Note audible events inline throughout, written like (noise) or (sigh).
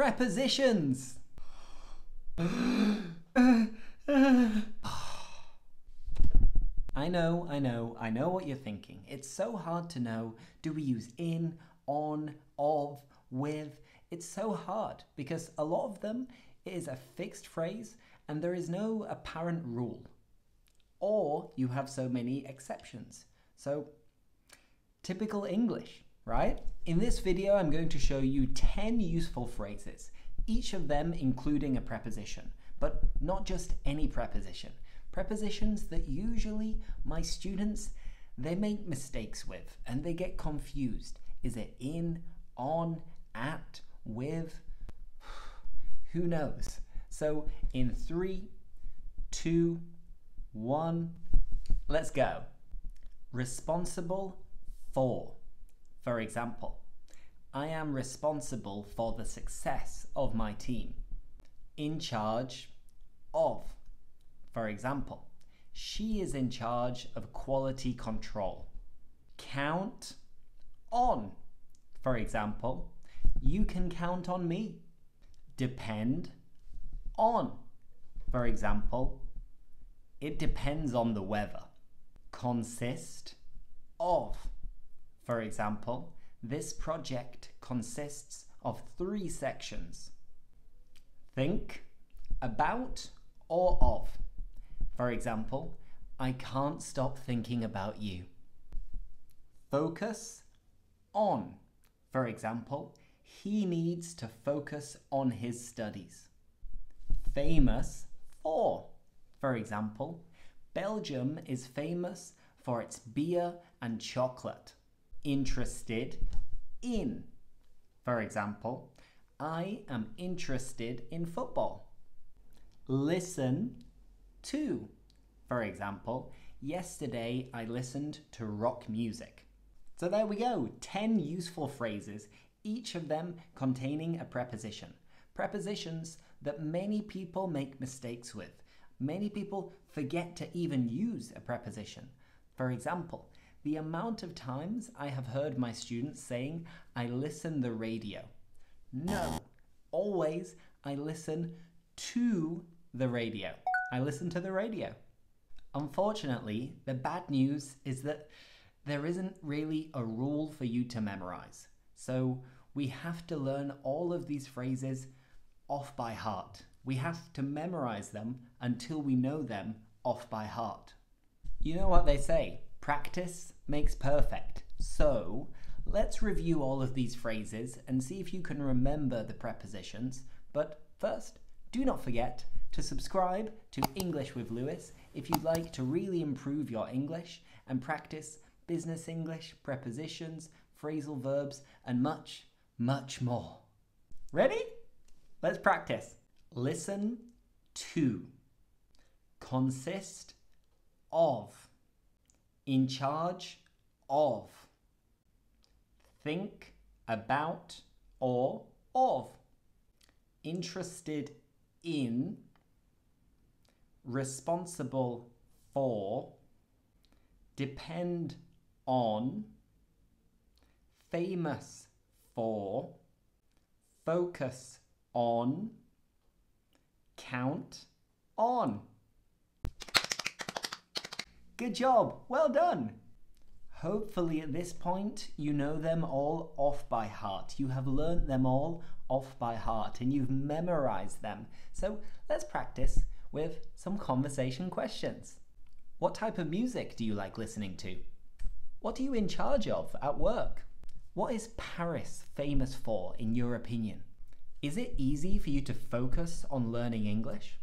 prepositions. I know, I know, I know what you're thinking. It's so hard to know do we use in, on, of, with? It's so hard because a lot of them is a fixed phrase and there is no apparent rule. Or you have so many exceptions. So, typical English, right? In this video, I'm going to show you 10 useful phrases, each of them including a preposition, but not just any preposition prepositions that usually my students they make mistakes with and they get confused. Is it in, on, at, with? (sighs) Who knows? So in three, two, one, let's go. Responsible for. For example, I am responsible for the success of my team. In charge of. For example, she is in charge of quality control. Count on. For example, you can count on me. Depend on. For example, it depends on the weather. Consist of. For example, this project consists of three sections. Think about or of. For example, I can't stop thinking about you. Focus on. For example, he needs to focus on his studies. Famous for. For example, Belgium is famous for its beer and chocolate. Interested in. For example, I am interested in football. Listen to. For example, yesterday I listened to rock music. So there we go 10 useful phrases, each of them containing a preposition. Prepositions that many people make mistakes with. Many people forget to even use a preposition. For example, the amount of times I have heard my students saying, I listen the radio. No, always I listen to the radio. I listen to the radio. Unfortunately, the bad news is that there isn't really a rule for you to memorize. So we have to learn all of these phrases off by heart. We have to memorize them until we know them off by heart. You know what they say practice makes perfect. So let's review all of these phrases and see if you can remember the prepositions. But first, do not forget to subscribe to English with Lewis if you'd like to really improve your English and practice business English, prepositions, phrasal verbs, and much, much more. Ready? Let's practice. Listen to. Consist of. In charge of. Think about or of. Interested in. Responsible for. Depend on. Famous for. Focus on, count on. Good job, well done. Hopefully at this point you know them all off by heart. You have learnt them all off by heart and you've memorized them. So let's practice with some conversation questions. What type of music do you like listening to? What are you in charge of at work? What is Paris famous for in your opinion? Is it easy for you to focus on learning English?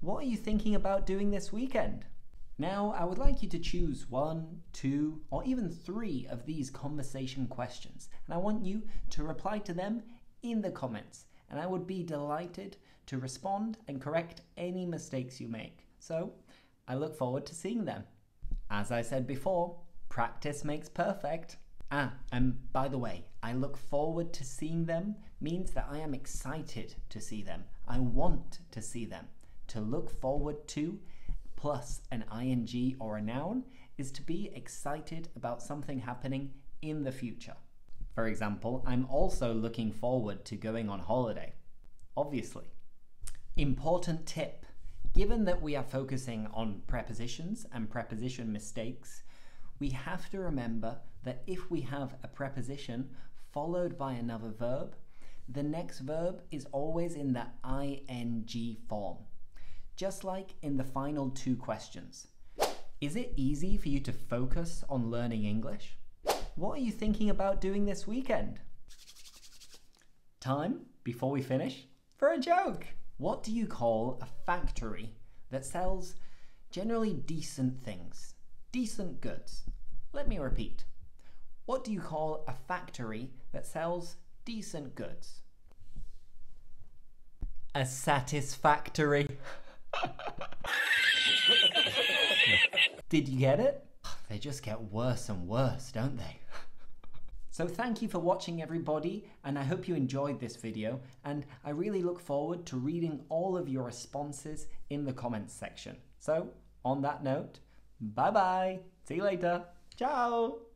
What are you thinking about doing this weekend? Now, I would like you to choose one, two, or even three of these conversation questions, and I want you to reply to them in the comments, and I would be delighted to respond and correct any mistakes you make. So, I look forward to seeing them. As I said before, practice makes perfect. Ah, and by the way, I look forward to seeing them means that I am excited to see them. I want to see them. To look forward to plus an ing or a noun is to be excited about something happening in the future. For example, I'm also looking forward to going on holiday. obviously. Important tip. Given that we are focusing on prepositions and preposition mistakes, we have to remember that if we have a preposition followed by another verb, the next verb is always in the ing form, just like in the final two questions. Is it easy for you to focus on learning English? What are you thinking about doing this weekend? Time, before we finish, for a joke. What do you call a factory that sells generally decent things, decent goods? Let me repeat. What do you call a factory that sells decent goods? A satisfactory. (laughs) (laughs) Did you get it? They just get worse and worse, don't they? So thank you for watching everybody and I hope you enjoyed this video and I really look forward to reading all of your responses in the comments section. So on that note, bye bye, see you later, ciao!